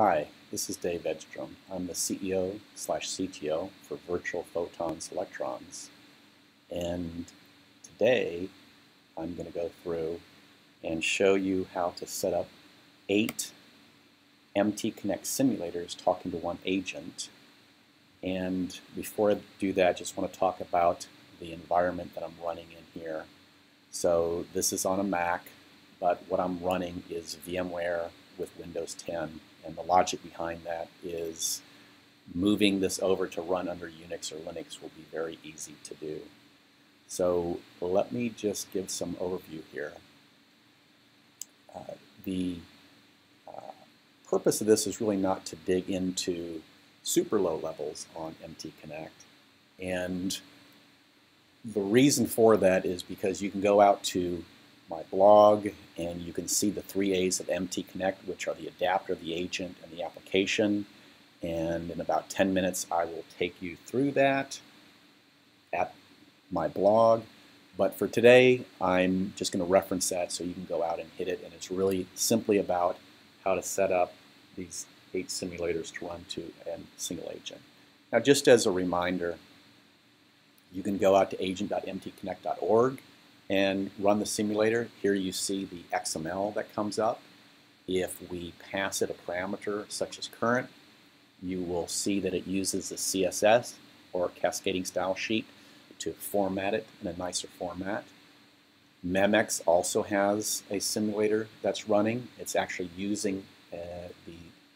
Hi, this is Dave Edstrom. I'm the CEO slash CTO for Virtual Photons Electrons. And today I'm going to go through and show you how to set up eight MTConnect simulators talking to one agent. And before I do that, I just want to talk about the environment that I'm running in here. So this is on a Mac, but what I'm running is VMware with Windows 10. And the logic behind that is moving this over to run under Unix or Linux will be very easy to do. So let me just give some overview here. Uh, the uh, purpose of this is really not to dig into super low levels on MTConnect. And the reason for that is because you can go out to my blog and you can see the three A's of MTConnect, which are the adapter, the agent, and the application. And in about 10 minutes, I will take you through that at my blog. But for today, I'm just going to reference that so you can go out and hit it. And it's really simply about how to set up these eight simulators to run to a single agent. Now, just as a reminder, you can go out to agent.mtconnect.org and run the simulator. Here you see the XML that comes up. If we pass it a parameter such as current, you will see that it uses the CSS or cascading style sheet to format it in a nicer format. Memex also has a simulator that's running. It's actually using uh, the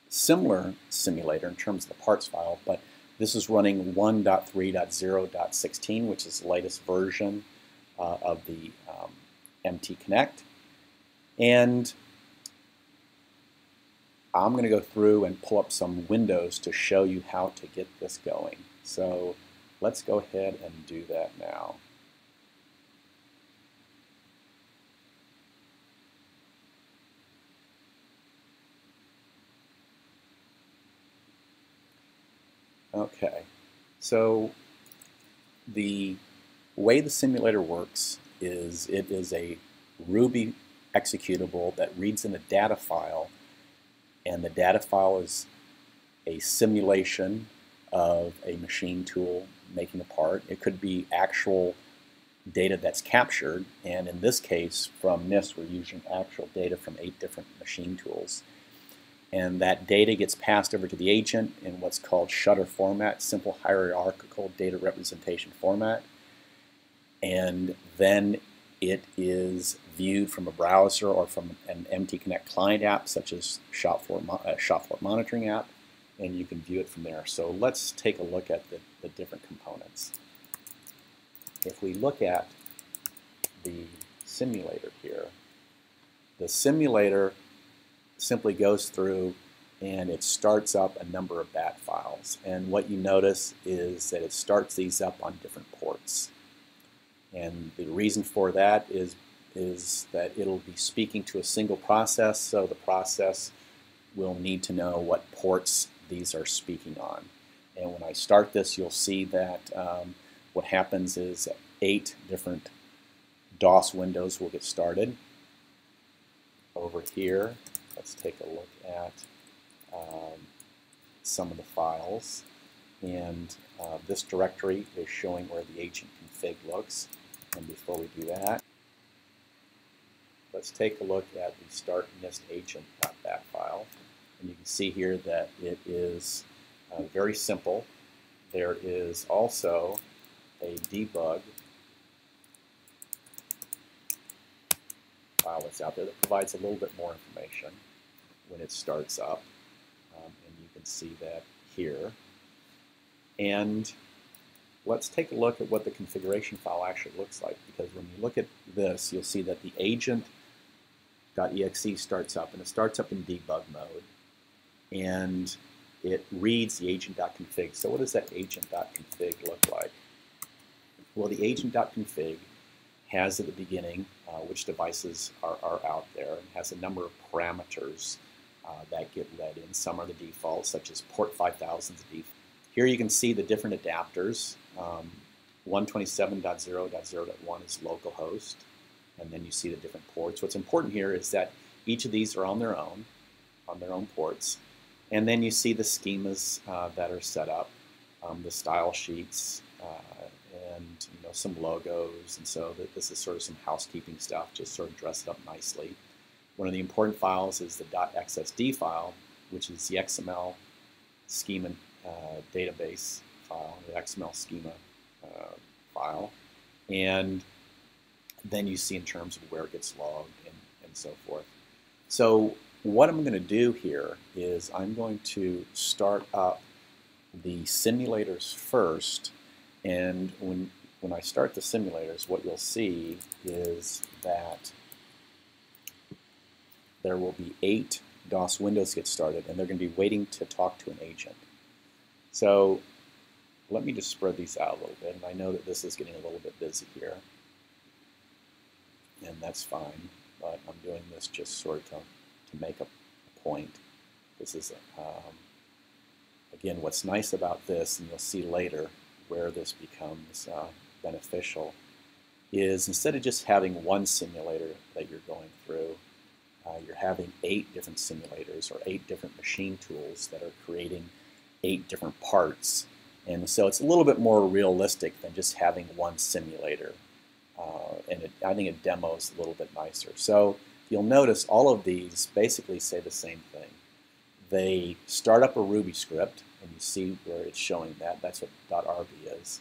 similar simulator in terms of the parts file, but this is running 1.3.0.16, which is the latest version uh, of the um, MTConnect. And I'm going to go through and pull up some windows to show you how to get this going. So let's go ahead and do that now. Okay, so the way the simulator works is it is a Ruby executable that reads in a data file, and the data file is a simulation of a machine tool making a part. It could be actual data that's captured, and in this case, from NIST, we're using actual data from eight different machine tools. And that data gets passed over to the agent in what's called SHDR format, simple hierarchical data representation format and then it is viewed from a browser or from an MTConnect client app such as Shopfloor, uh, monitoring app and you can view it from there. So let's take a look at the, the different components. If we look at the simulator here, the simulator simply goes through and it starts up a number of bat files. And what you notice is that it starts these up on different ports. And the reason for that is, is that it'll be speaking to a single process, so the process will need to know what ports these are speaking on. And when I start this, you'll see that um, what happens is eight different DOS windows will get started. Over here, let's take a look at um, some of the files. And uh, this directory is showing where the agent config looks. And before we do that, let's take a look at the start NIST agent.bat file. And you can see here that it is uh, very simple. There is also a debug file that's out there that provides a little bit more information when it starts up. Um, and you can see that here. And let's take a look at what the configuration file actually looks like because when you look at this, you'll see that the agent.exe starts up, and it starts up in debug mode, and it reads the agent.config. So what does that agent.config look like? Well, the agent.config has at the beginning uh, which devices are, are out there and has a number of parameters uh, that get read in. Some are the defaults, such as port 5000 is the default. Here you can see the different adapters um, 127.0.0.1 is localhost, and then you see the different ports. What's important here is that each of these are on their own, on their own ports, And then you see the schemas uh, that are set up, um, the style sheets, uh, and you know some logos. And so that this is sort of some housekeeping stuff, just sort of dress it up nicely. One of the important files is the .xsd file, which is the XML schema uh, database file, the XML schema uh, file. And then you see in terms of where it gets logged and, and so forth. So what I'm going to do here is I'm going to start up the simulators first and when when I start the simulators what you'll see is that there will be eight DOS windows get started and they're going to be waiting to talk to an agent. So let me just spread these out a little bit and I know that this is getting a little bit busy here and that's fine but I'm doing this just sort of to to make a point. This is, um, again, what's nice about this, and you'll see later where this becomes uh, beneficial, is instead of just having one simulator that you're going through, uh, you're having eight different simulators or eight different machine tools that are creating eight different parts. And so it's a little bit more realistic than just having one simulator. Uh, and it, I think it demos a little bit nicer. So you'll notice all of these basically say the same thing. They start up a Ruby script, and you see where it's showing that. That's what .rb is.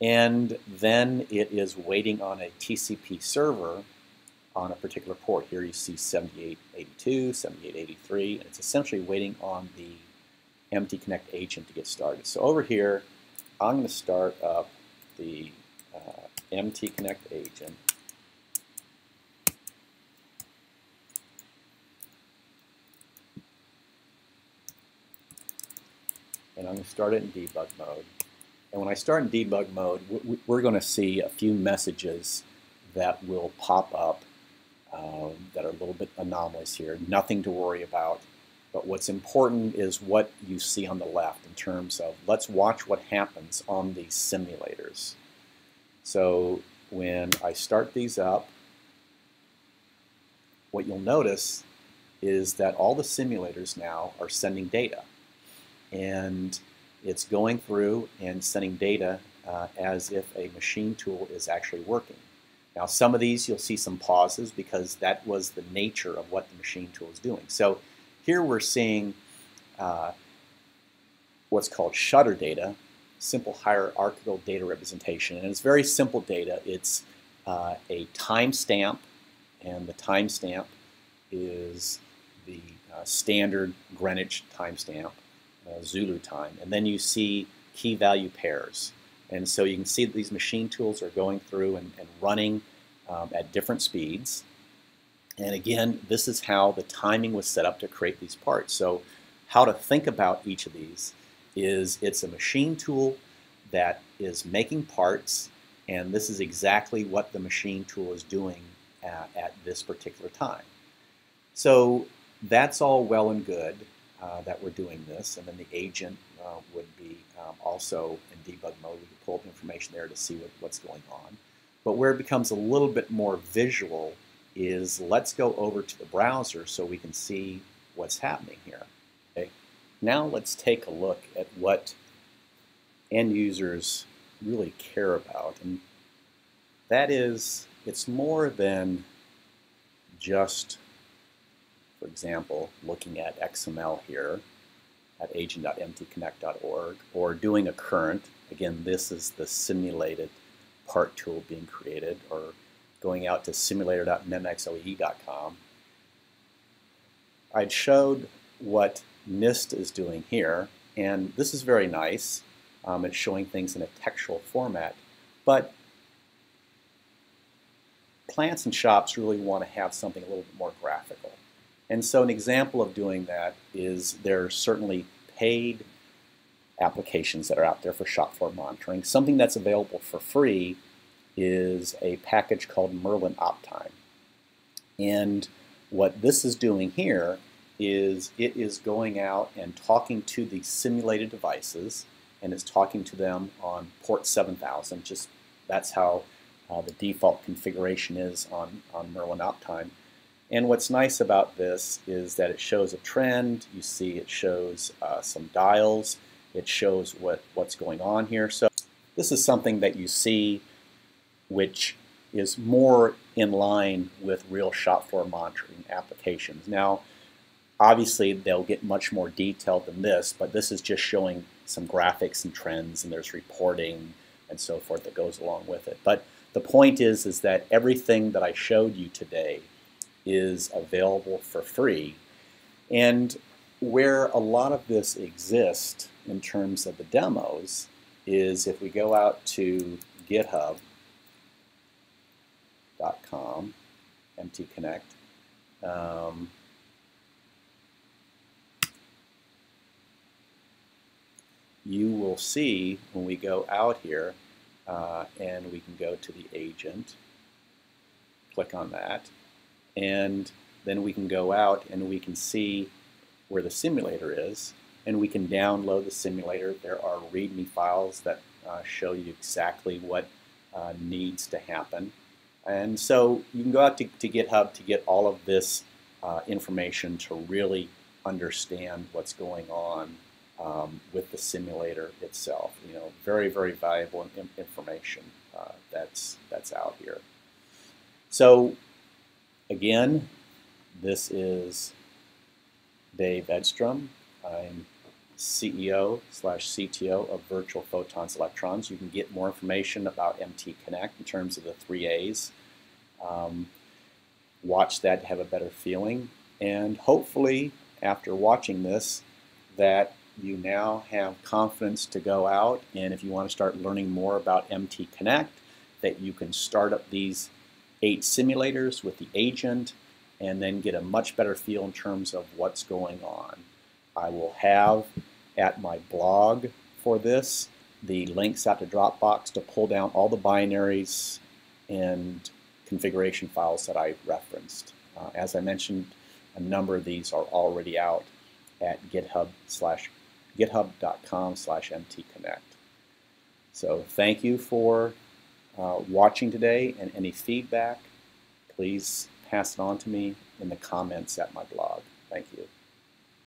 And then it is waiting on a TCP server on a particular port. Here you see 7882, 7883, and it's essentially waiting on the MTConnect agent to get started. So over here, I'm going to start up the uh, MTConnect agent. and I'm going to start it in debug mode. And when I start in debug mode, we're going to see a few messages that will pop up um, that are a little bit anomalous here. Nothing to worry about. But what's important is what you see on the left in terms of let's watch what happens on these simulators. So when I start these up, what you'll notice is that all the simulators now are sending data and it's going through and sending data uh, as if a machine tool is actually working. Now some of these you'll see some pauses because that was the nature of what the machine tool is doing. So here we're seeing uh, what's called SHDR data, simple hierarchical data representation. And it's very simple data. It's uh, a timestamp, and the timestamp is the uh, standard Greenwich timestamp uh, Zulu time. And then you see key value pairs. And so you can see that these machine tools are going through and, and running um, at different speeds. And again, this is how the timing was set up to create these parts. So how to think about each of these is it's a machine tool that is making parts, and this is exactly what the machine tool is doing at, at this particular time. So that's all well and good uh, that we're doing this, and then the agent uh, would be um, also in debug mode. We pull up information there to see what, what's going on. But where it becomes a little bit more visual is let's go over to the browser so we can see what's happening here. Okay. Now let's take a look at what end users really care about. And that is, it's more than just for example, looking at XML here at agent.mtconnect.org, or doing a current, again, this is the simulated part tool being created, or going out to simulator.memxoe.com. I'd showed what NIST is doing here, and this is very nice. Um, it's showing things in a textual format, but plants and shops really want to have something a little bit more graphical. And so an example of doing that is there are certainly paid applications that are out there for shop floor monitoring. Something that's available for free is a package called Merlin Optime. And what this is doing here is it is going out and talking to the simulated devices and it's talking to them on port 7000. Just that's how uh, the default configuration is on, on Merlin Optime. And what's nice about this is that it shows a trend. You see it shows uh, some dials. It shows what, what's going on here. So this is something that you see which is more in line with real shop floor monitoring applications. Now, obviously they'll get much more detailed than this, but this is just showing some graphics and trends and there's reporting and so forth that goes along with it. But the point is, is that everything that I showed you today is available for free. And where a lot of this exists in terms of the demos is if we go out to github.com, MTConnect, um, you will see when we go out here uh, and we can go to the agent, click on that, and then we can go out and we can see where the simulator is and we can download the simulator. There are README files that uh, show you exactly what uh, needs to happen. And so you can go out to, to GitHub to get all of this uh, information to really understand what's going on um, with the simulator itself. You know, very, very valuable information uh, that's, that's out here. So again, this is Dave Edstrom. I'm CEO slash CTO of Virtual Photons Electrons. You can get more information about MTConnect in terms of the three A's. Um, watch that to have a better feeling. And hopefully, after watching this, that you now have confidence to go out and if you want to start learning more about MTConnect, that you can start up these eight simulators with the agent and then get a much better feel in terms of what's going on. I will have at my blog for this the links out to Dropbox to pull down all the binaries and configuration files that I referenced. Uh, as I mentioned, a number of these are already out at GitHub slash github.com slash mtconnect. So thank you for uh, watching today and any feedback, please pass it on to me in the comments at my blog. Thank you.